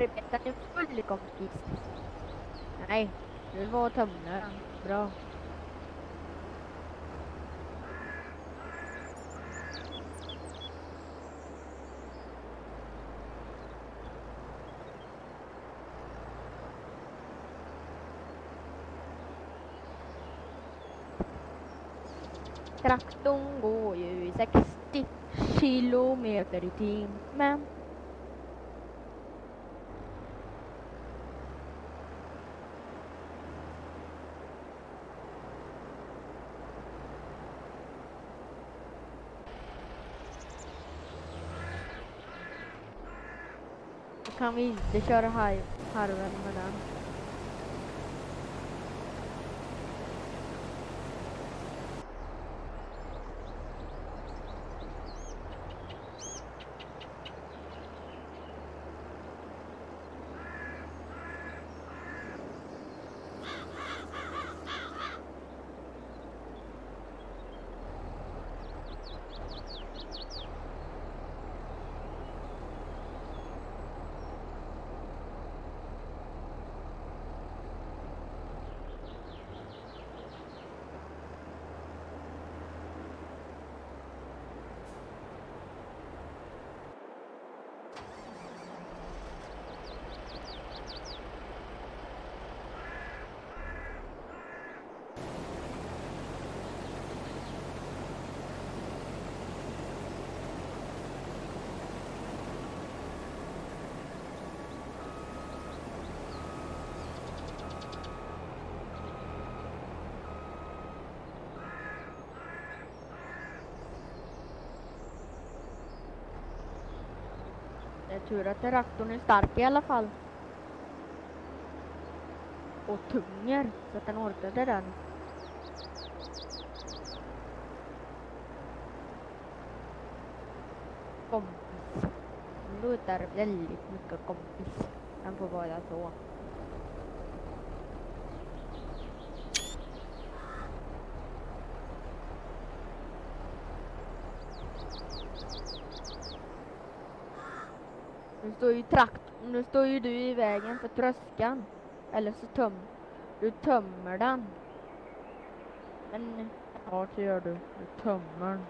arbetar ni full kompis? Nej, du var tömnaren. Bra. Traktorn går ju i 60 kilometer i timmen. kan vi inte köra Raro, velho, não. Tur att traktorn är stark i alla fall. Och tunger så att den orkade den. Kompis. Den låter väldigt mycket kompis. Den får vara så. Nu står ju trakt, nu står ju du i vägen för tröskan. Eller så töm, du tömmer den. Men, ja det gör du. Du tömmer den.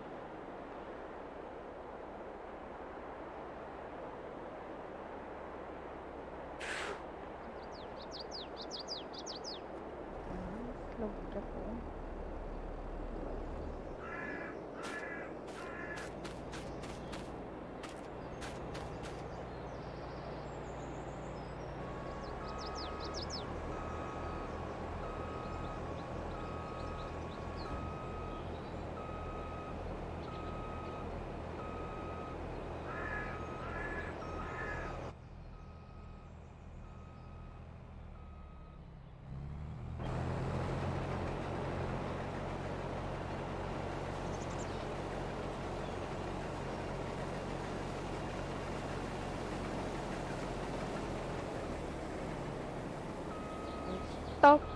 tao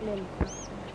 Lindner.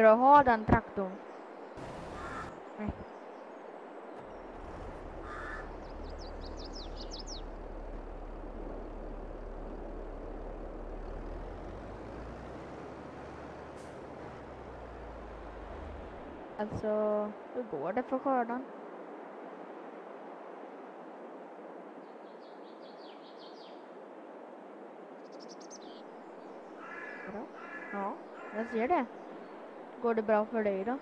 Ska du ha den traktorn? Nej. Alltså, hur går det för skörden? Bra. Ja, jag ser det. Går det bra för dig då?